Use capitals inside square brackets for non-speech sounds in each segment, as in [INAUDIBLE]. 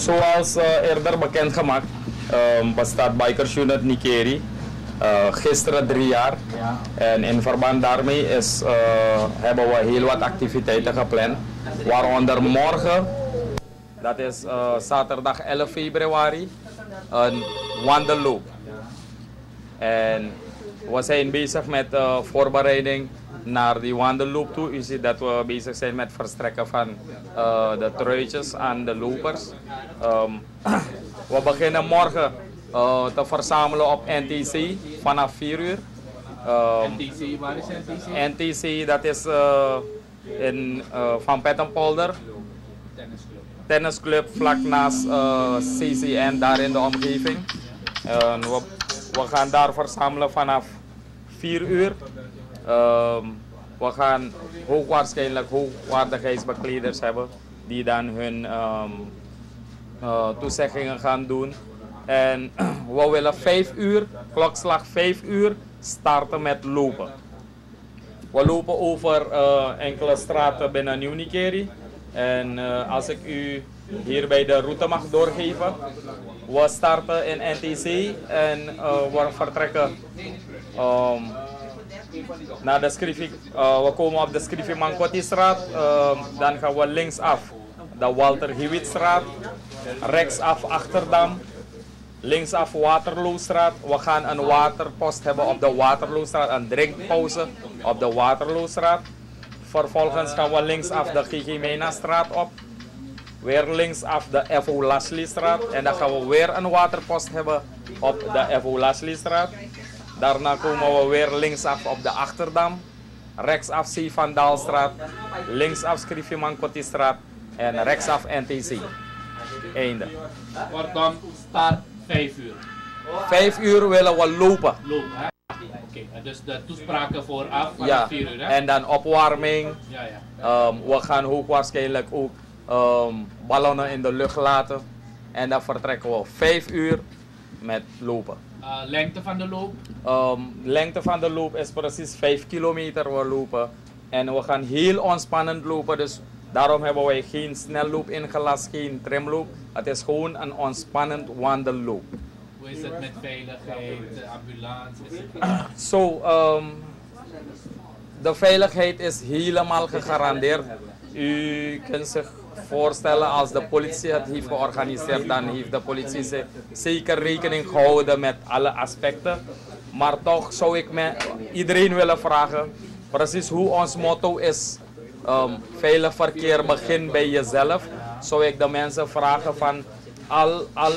Zoals uh, eerder bekendgemaakt um, bestaat Bikers Unit Nikeri uh, gisteren drie jaar. Ja. En in verband daarmee is, uh, hebben we heel wat activiteiten gepland. Waaronder morgen, dat is zaterdag 11 februari, een wandelloop. En we zijn bezig met voorbereiding naar die wandelloop toe. U ziet dat we bezig zijn met verstrekken van uh, de truitjes aan de lopers. Um, [CLEARS THROAT] we beginnen morgen uh, te verzamelen op NTC vanaf 4 uur. Um, NTC, waar is NTC? NTC, dat is uh, in, van Pettenpolder. Tennisclub. Tennisclub vlak naast CCN, daar in de omgeving. We, we gaan daar verzamelen vanaf 4 uur. Um, we gaan hoogwaarschijnlijk hoogwaardigheidsbekleders hebben die dan hun um, toezeggingen gaan doen. En [CLEARS THROAT] we willen 5 uur, klokslag 5 uur, starten met lopen. We lopen over uh, enkele straten binnen Nieuw Nikeri. En uh, als ik u hierbij de route mag doorgeven. We starten in NTC en we vertrekken um, naar de Scrivi. Uh, we komen op de Scrivi Mancotti straat. Uh, dan gaan we linksaf de Walter Hewittstraat. Rechtsaf Achterdam. Linksaf Waterloostraat. We gaan een waterpost hebben op de Waterloostraat. Een drinkpauze op de Waterloostraat. Vervolgens gaan we linksaf de GG Mena straat op. Weer linksaf de F.O. Lashley straat. En dan gaan we weer een waterpost hebben op de F.O. Lashley straat. Daarna komen we weer linksaf op de Achterdam. Rechtsaf C. van Daalstraat. Linksaf Scriviman straat. En rechtsaf NTC. Einde. Kortom, start 5 uur. 5 uur willen we lopen. Loop, hè? Oké, okay, dus de toespraken vooraf vanaf Ja, 4 uur, hè? en dan opwarming. Ja, ja. Um, we gaan ook um, ballonnen in de lucht laten. En dan vertrekken we 5 uur met lopen. Uh, lengte van de loop? Um, de lengte van de loop is precies 5 kilometer we lopen. En we gaan heel ontspannend lopen. Dus daarom hebben wij geen snelloop ingelast, geen trimloop. Het is gewoon een ontspannend wandelloop. Hoe is het met veiligheid, de ambulance? Zo, [COUGHS] um, de veiligheid is helemaal gegarandeerd. U kunt zich voorstellen als de politie het heeft georganiseerd, dan heeft de politie ze- zeker rekening gehouden met alle aspecten. Maar toch zou ik me iedereen willen vragen, precies hoe ons motto is, um, veilig verkeer begint bij jezelf. Zou ik de mensen vragen van al, al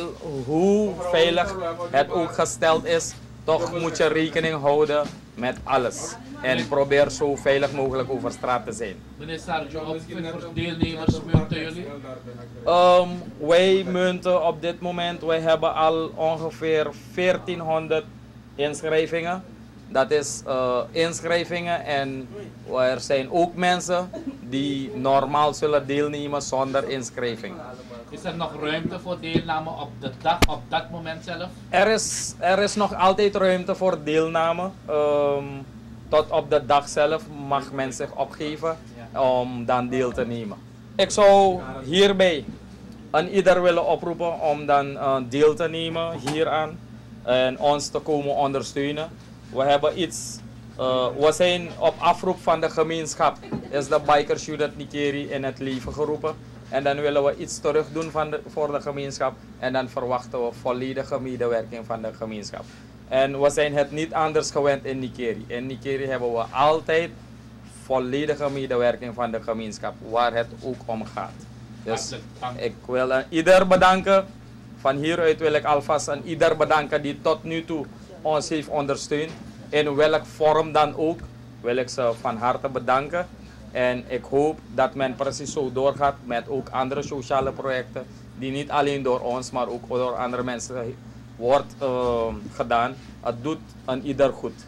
hoe veilig het ook gesteld is, toch moet je rekening houden met alles. En probeer zo veilig mogelijk over straat te zijn. Meneer Sarjo, op hoeveel deelnemers munten jullie? Um, wij munten op dit moment, wij hebben al ongeveer 1400 inschrijvingen. Dat is uh, inschrijvingen en er zijn ook mensen die normaal zullen deelnemen zonder inschrijving. Is er nog ruimte voor deelname op de dag, op dat moment zelf? Er is, er is nog altijd ruimte voor deelname. Um, tot op de dag zelf mag men zich opgeven om dan deel te nemen. Ik zou hierbij aan ieder willen oproepen om dan uh, deel te nemen hieraan en ons te komen ondersteunen. We hebben iets, uh, we zijn op afroep van de gemeenschap, is de Bikers Unit Nikeri in het leven geroepen. En dan willen we iets terug doen van de, voor de gemeenschap. En dan verwachten we volledige medewerking van de gemeenschap. En we zijn het niet anders gewend in Nikeri. In Nikeri hebben we altijd volledige medewerking van de gemeenschap, waar het ook om gaat. Dus ik wil ieder bedanken. Van hieruit wil ik alvast aan ieder bedanken die tot nu toe ons heeft ondersteund. In welk vorm dan ook wil ik ze van harte bedanken. En ik hoop dat men precies zo doorgaat met ook andere sociale projecten. Die niet alleen door ons, maar ook door andere mensen wordt uh, gedaan. Het doet aan ieder goed.